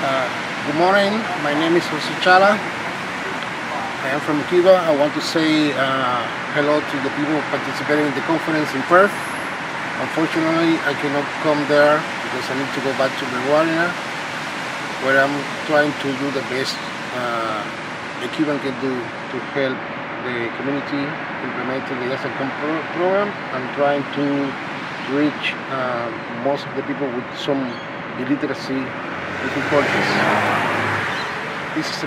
Uh, good morning. My name is Jose Chala. I am from Cuba. I want to say uh, hello to the people participating in the conference in Perth. Unfortunately, I cannot come there because I need to go back to Brewarrina, where I'm trying to do the best uh, the Cuban can do to help the community implementing the Yes I Can pro program and trying to reach uh, most of the people with some illiteracy This is a,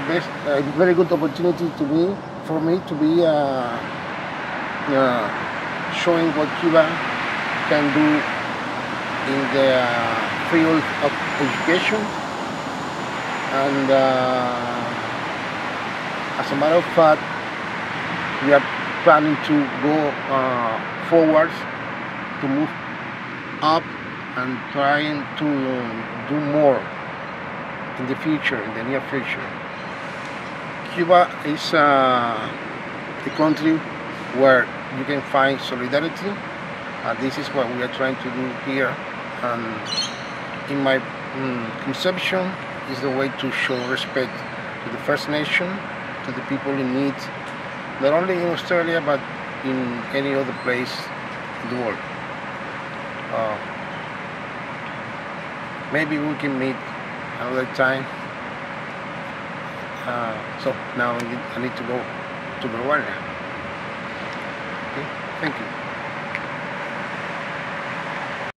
a very good opportunity to me, for me to be uh, uh, showing what Cuba can do in the field of education. And uh, as a matter of fact, we are planning to go uh, forwards to move up and trying to do more in the future, in the near future. Cuba is uh, a country where you can find solidarity. and this is what we are trying to do here. And in my mm, conception, is the way to show respect to the First Nation, to the people in need, not only in Australia but in any other place in the world. Uh, maybe we can meet another time. Uh, so now I need to go to Brewarrina. Okay? Thank you.